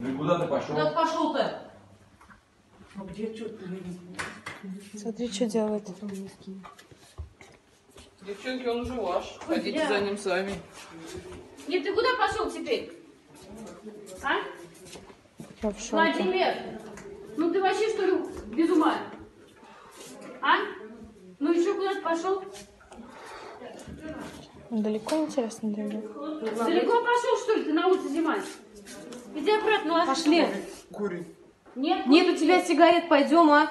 Ну и куда ты пошел? Куда ты пошел-то? А где что Смотри, что делает. Девчонки, он уже ваш. Ходите Я. за ним сами. Нет, ты куда пошел теперь? А? Владимир, ну ты вообще что ли без ума? А? Ну еще куда ты пошел? Далеко, интересно, дойдет? Далеко пошел, что ли, ты на улице зима? Иди обратно, ложись. Пошли. Курит. Нет, Нет у тебя сигарет, пойдем, а?